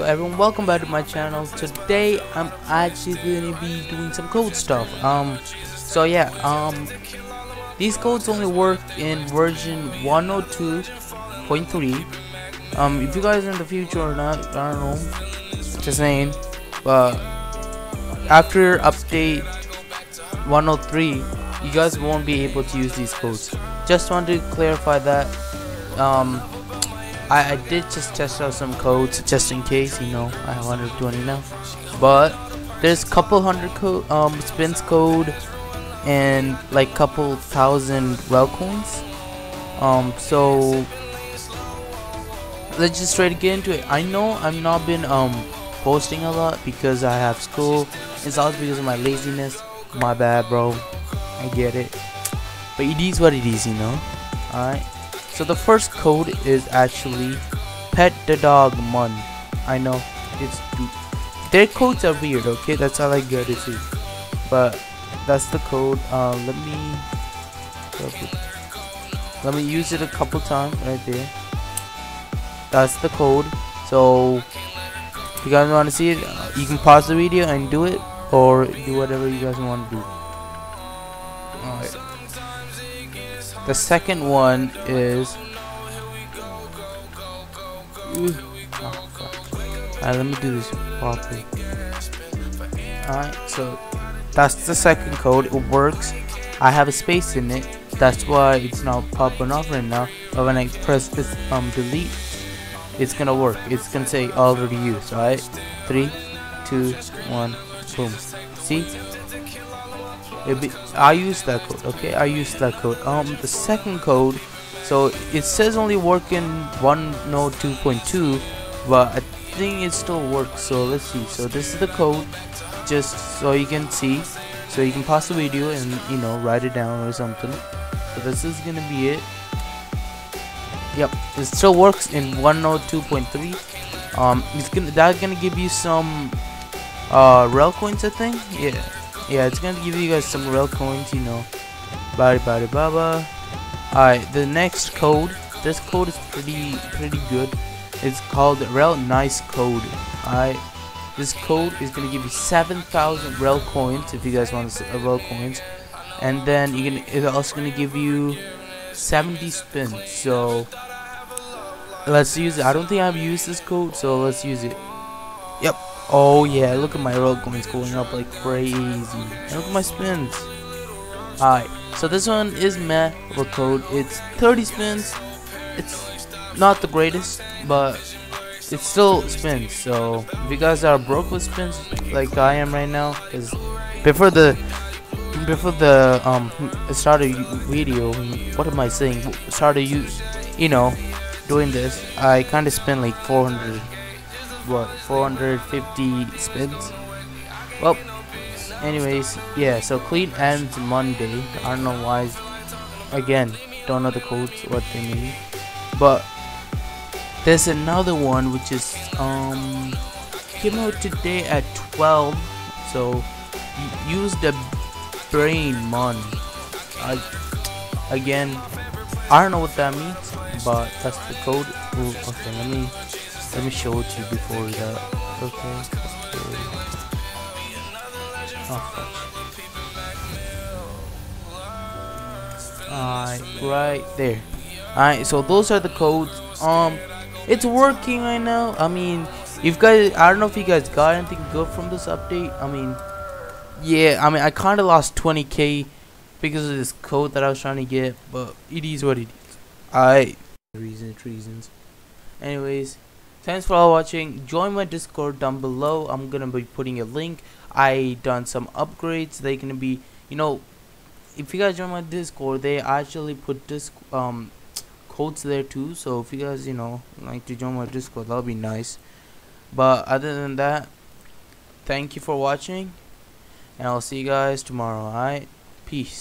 So everyone welcome back to my channel. Today I'm actually to be doing some code stuff. Um so yeah, um these codes only work in version 102.3. Um if you guys in the future or not, I don't know. Just saying. But after update 103, you guys won't be able to use these codes. Just want to clarify that um I, I did just test out some codes just in case, you know, I have 120 now. But there's couple hundred code um spins code and like couple thousand well coins. Um so let's just try to get into it. I know I've not been um posting a lot because I have school. It's also because of my laziness. My bad bro. I get it. But it is what it is, you know. Alright. So the first code is actually pet the dog mun. I know it's their codes are weird. Okay, that's all I get to see. But that's the code. Uh, let me let me use it a couple times right there. That's the code. So if you guys want to see it, you can pause the video and do it, or do whatever you guys want to do. Alright. The second one is. Oh, Alright, let me do this properly. Alright, so that's the second code. It works. I have a space in it. That's why it's not popping off right now. But when I press this um delete, it's gonna work. It's gonna say already used. Alright, three, two, one, boom. See? Be, I use that code. Okay, I use that code. Um, the second code. So it says only work in 102.2, but I think it still works. So let's see. So this is the code, just so you can see. So you can pause the video and you know write it down or something. So this is gonna be it. Yep, it still works in 102.3. Um, it's gonna that's gonna give you some uh RELL coins, I think. Yeah yeah it's gonna give you guys some real coins you know. Body body baba. Alright the next code this code is pretty pretty good. It's called RELL nice code. Alright this code is gonna give you 7,000 RELL coins if you guys want uh, RELL coins. And then you can it's also gonna give you 70 spins so let's use it. I don't think I've used this code so let's use it. Yep Oh yeah, look at my roll coins going up like crazy. And look at my spins. Alright, so this one is meh of a code. It's 30 spins. It's not the greatest, but it still spins. So if you guys are broke with spins like I am right now, because before the before the um start a video, what am I saying? Started you, you know, doing this. I kind of spent like 400 what 450 spins well anyways yeah so clean ends monday. I don't know why again don't know the codes what they mean. But there's another one which is um came out today at 12 so use the brain mon I, again i don't know what that means but that's the code. Ooh, okay let me let me show it to you before that. Okay. Oh, Alright, right there. Alright, so those are the codes. Um, it's working right now. I mean, if guys, I don't know if you guys got anything good from this update. I mean, yeah, I mean, I kind of lost 20k because of this code that I was trying to get, but it is what it is. Alright, reasons, reasons. Anyways, thanks for all watching. Join my discord down below. I'm gonna be putting a link. I done some upgrades. They gonna be you know if you guys join my discord they actually put this um codes there too. So if you guys you know like to join my discord that'll be nice. But other than that thank you for watching and i'll see you guys tomorrow. Alright peace